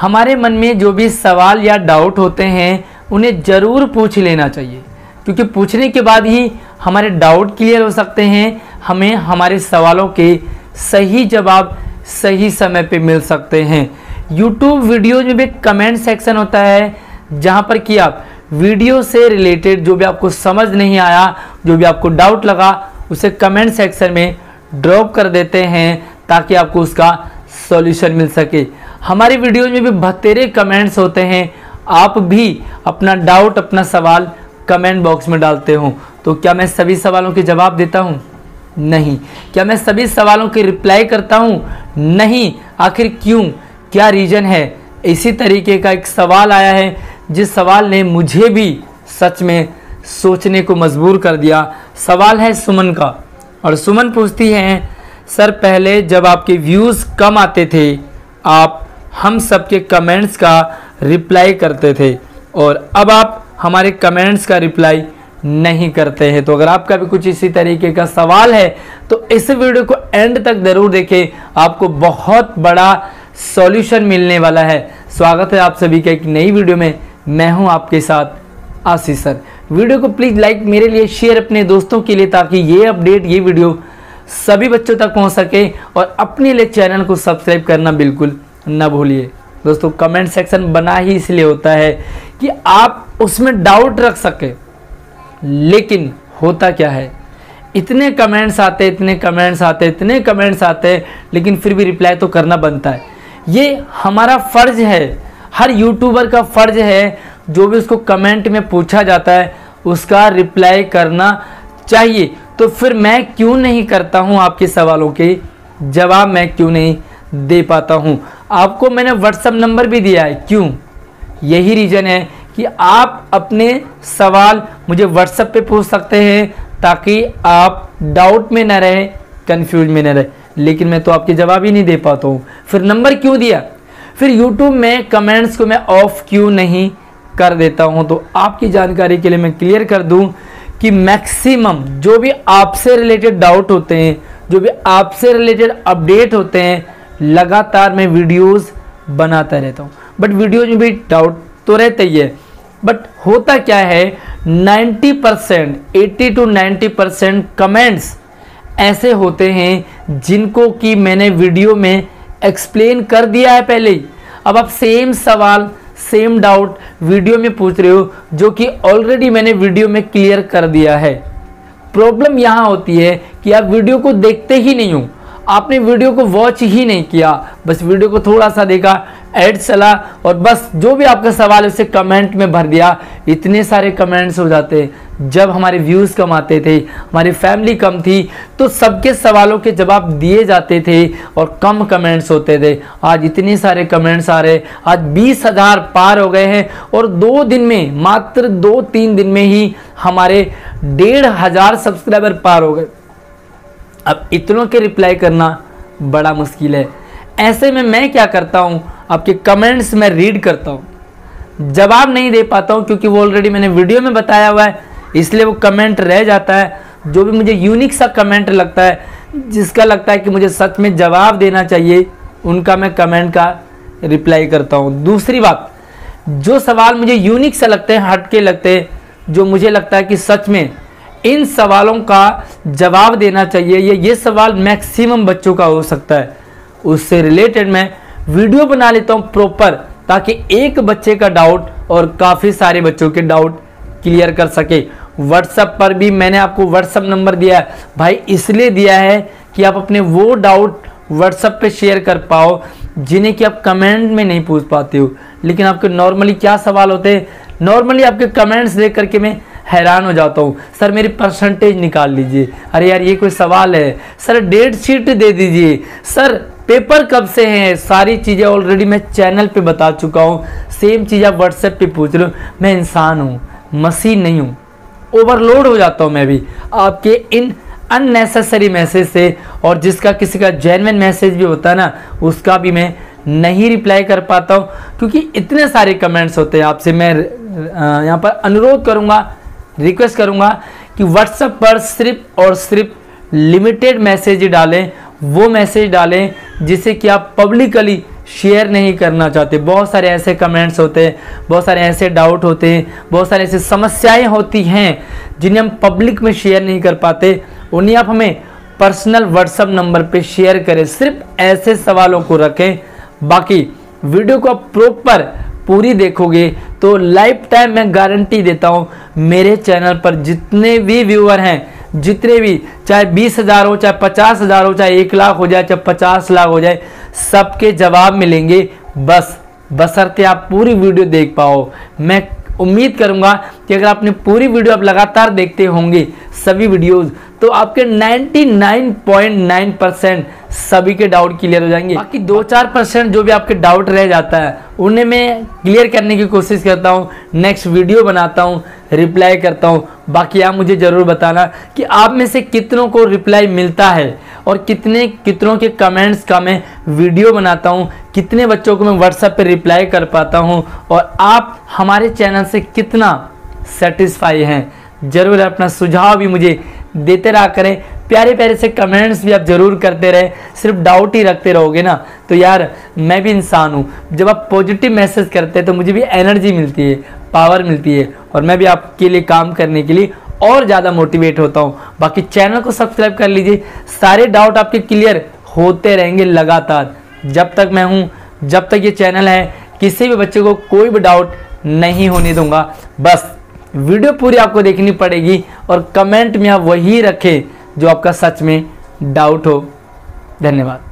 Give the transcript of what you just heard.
हमारे मन में जो भी सवाल या डाउट होते हैं, उन्हें ज़रूर पूछ लेना चाहिए। क्योंकि पूछने के बाद ही हमारे डाउट क्लियर हो सकते हैं, हमें हमारे सवालों के सही जवाब सही समय पे मिल सकते हैं। यूट्यूब वीडियोज़ में भी कमेंट सेक्शन होता है, जहाँ पर कि आप वीडियो से रिलेटेड जो भी आपको समझ नहीं आया, जो भी आपको डाउट लगा, उसे कमेंट सेक्शन में ड्रॉप कर देते हैं, ताकि आपको उसका सॉल्यूशन मिल सके। हमारी वीडियोज़ में भी बहतेरे कमेंट्स होते हैं। आप भी अपना डाउट अपना सवाल कमेंट बॉक्स में डालते हो। तो क्या मैं सभी सवालों के जवाब देता हूँ? नहीं। क्या मैं सभी सवालों की रिप्लाई करता हूँ? नहीं। आखिर क्यों? क्या रीज़न है? इसी तरीके का एक सवाल आया है, जिस सवाल ने मुझे भी सच में सोचने को मजबूर कर दिया। सवाल है सुमन का, और सुमन पूछती हैं, सर, पहले जब आपके व्यूज़ कम आते थे, आप हम सबके कमेंट्स का रिप्लाई करते थे। और अब आप हमारे कमेंट्स का रिप्लाई नहीं करते हैं। तो अगर आपका भी कुछ इसी तरीके का सवाल है तो इस वीडियो को एंड तक ज़रूर देखें। आपको बहुत बड़ा सॉल्यूशन मिलने वाला है। स्वागत है आप सभी का एक नई वीडियो में। मैं हूँ आपके साथ आशीष सर। वीडियो को प्लीज़ लाइक मेरे लिए शेयर अपने दोस्तों के लिए ताकि ये अपडेट ये वीडियो सभी बच्चों तक पहुँच सके और अपने लिए चैनल को सब्सक्राइब करना बिल्कुल न भूलिए। दोस्तों कमेंट सेक्शन बना ही इसलिए होता है कि आप उसमें डाउट रख सके, लेकिन होता क्या है? इतने कमेंट्स आते, इतने कमेंट्स आते, इतने कमेंट्स आते, लेकिन फिर भी रिप्लाई तो करना बनता है। ये हमारा फ़र्ज़ है, हर यूट्यूबर का फ़र्ज़ है, जो भी उसको कमेंट में पूछा जाता है, उसका रिप्लाई करना चाहिए। तो फिर मैं क्यों नहीं करता हूँ आपके सवालों के? जवाब मैं क्यों नहीं दे पाता हूँ? आपको मैंने व्हाट्सअप नंबर भी दिया है। क्यों? यही रीज़न है कि आप अपने सवाल मुझे व्हाट्सएप पे पूछ सकते हैं ताकि आप डाउट में न रहे कंफ्यूज में न रहे। लेकिन मैं तो आपके जवाब ही नहीं दे पाता हूँ। फिर नंबर क्यों दिया? फिर यूट्यूब में कमेंट्स को मैं ऑफ़ क्यों नहीं कर देता हूँ? तो आपकी जानकारी के लिए मैं क्लियर कर दूँ कि मैक्सिमम जो भी आपसे रिलेटेड डाउट होते हैं, जो भी आपसे रिलेटेड अपडेट होते हैं लगातार मैं वीडियोस बनाता रहता हूँ। बट वीडियोज़ में भी डाउट तो रहता ही है। बट होता क्या है? 90 percent eighty two 90 percent comments ऐसे होते हैं जिनको कि मैंने वीडियो में एक्सप्लेन कर दिया है पहले ही। अब आप सेम सवाल सेम डाउट वीडियो में पूछ रहे हो, जो कि ऑलरेडी मैंने वीडियो में क्लियर कर दिया है। प्रॉब्लम यहाँ होती है कि आप वीडियो को देखते ही नहीं हो। आपने वीडियो को वॉच ही नहीं किया। बस वीडियो को थोड़ा सा देखा ऐड चला और बस जो भी आपका सवाल उसे कमेंट में भर दिया। इतने सारे कमेंट्स हो जाते। जब हमारे व्यूज़ कम आते थे, हमारी फैमिली कम थी तो सबके सवालों के जवाब दिए जाते थे और कम कमेंट्स होते थे। आज इतने सारे कमेंट्स आ रहे आज बीस हज़ार पार हो गए हैं और दो दिन में, मात्र दो तीन दिन में ही हमारे डेढ़ हज़ार सब्सक्राइबर पार हो गए। अब इतनों के रिप्लाई करना बड़ा मुश्किल है। ऐसे में मैं क्या करता हूँ? आपके कमेंट्स में रीड करता हूँ। जवाब नहीं दे पाता हूँ क्योंकि वो ऑलरेडी मैंने वीडियो में बताया हुआ है। इसलिए वो कमेंट रह जाता है। जो भी मुझे यूनिक सा कमेंट लगता है, जिसका लगता है कि मुझे सच में जवाब देना चाहिए, उनका मैं कमेंट का रिप्लाई करता हूँ। दूसरी बात, जो सवाल मुझे यूनिक सा लगते हैं, हटके लगते हैं, जो मुझे लगता है कि सच में इन सवालों का जवाब देना चाहिए। ये ये सवाल मैक्सिमम बच्चों का हो सकता है। उससे रिलेटेड मैं वीडियो बना लेता हूँ प्रॉपर, ताकि एक बच्चे का डाउट और काफ़ी सारे बच्चों के डाउट क्लियर कर सके। व्हाट्सएप पर भी मैंने आपको व्हाट्सएप नंबर दिया है। भाई, इसलिए दिया है कि आप अपने वो डाउट व्हाट्सएप पे शेयर कर पाओ, जिन्हें कि आप कमेंट में नहीं पूछ पाते हो। लेकिन आपके नॉर्मली क्या सवाल होते हैं? नॉर्मली आपके कमेंट्स देख करके मैं हैरान हो जाता हूँ। सर, मेरी परसेंटेज निकाल लीजिए। अरे यार, ये कोई सवाल है। सर डेट शीट दे दीजिए। सर पेपर कब से हैं? सारी चीज़ें ऑलरेडी मैं चैनल पे बता चुका हूँ। सेम चीज़ आप व्हाट्सएप पे पूछ रहे हो। मैं इंसान हूँ मशीन नहीं हूँ। ओवरलोड हो जाता हूँ मैं भी। आपके इन अननेसेसरी मैसेज से और जिसका किसी का जेनविन मैसेज भी होता है ना, उसका भी मैं नहीं रिप्लाई कर पाता हूँ। क्योंकि इतने सारे कमेंट्स होते हैं आपसे। मैं यहाँ पर अनुरोध करूँगा रिक्वेस्ट करूँगा कि व्हाट्सएप पर सिर्फ़ और सिर्फ़ लिमिटेड मैसेज डालें, वो मैसेज डालें जिसे कि आप पब्लिकली शेयर नहीं करना चाहते। बहुत सारे ऐसे कमेंट्स होते हैं, बहुत सारे ऐसे डाउट होते हैं, बहुत सारे ऐसी समस्याएँ होती हैं जिन्हें हम पब्लिक में शेयर नहीं कर पाते। उन्हें आप हमें पर्सनल व्हाट्सअप नंबर पे शेयर करें। सिर्फ़ ऐसे सवालों को रखें। बाकी वीडियो को आप प्रॉपर पूरी देखोगे तो लाइफ टाइम मैं गारंटी देता हूँ, मेरे चैनल पर जितने भी व्यूअर हैं, जितने भी, चाहे बीस हज़ार हो, चाहे पचास हज़ार हो, चाहे एक लाख हो जाए, चाहे पचास लाख हो जाए, सबके जवाब मिलेंगे। बस, बसरते आप पूरी वीडियो देख पाओ। मैं उम्मीद करूँगा कि अगर आपने पूरी वीडियो आप लगातार देखते होंगे सभी वीडियोस तो आपके 99.9 परसेंट सभी के डाउट क्लियर हो जाएँगे। बाकी दो चार परसेंट जो भी आपके डाउट रह जाता है, उन्हें मैं क्लियर करने की कोशिश करता हूँ नेक्स्ट वीडियो बनाता हूँ रिप्लाई करता हूँ। बाकी आप मुझे ज़रूर बताना कि आप में से कितनों को रिप्लाई मिलता है और कितने, कितनों के कमेंट्स का मैं वीडियो बनाता हूँ, कितने बच्चों को मैं व्हाट्सएप पर रिप्लाई कर पाता हूँ, और आप हमारे चैनल से कितना सेटिस्फाई हैं। ज़रूर अपना सुझाव भी मुझे देते रहा करें। प्यारे प्यारे से कमेंट्स भी आप ज़रूर करते रहे। सिर्फ़ डाउट ही रखते रहोगे ना तो यार मैं भी इंसान हूँ। जब आप पॉजिटिव मैसेज करते हैं तो मुझे भी एनर्जी मिलती है पावर मिलती है और मैं भी आपके लिए काम करने के लिए और ज़्यादा मोटिवेट होता हूँ। बाकी चैनल को सब्सक्राइब कर लीजिए। सारे डाउट आपके क्लियर होते रहेंगे लगातार। जब तक मैं हूँ, जब तक ये चैनल है, किसी भी बच्चे को कोई भी डाउट नहीं होने दूँगा। बस वीडियो पूरी आपको देखनी पड़ेगी और कमेंट में आप वही रखें जो आपका सच में डाउट हो। धन्यवाद।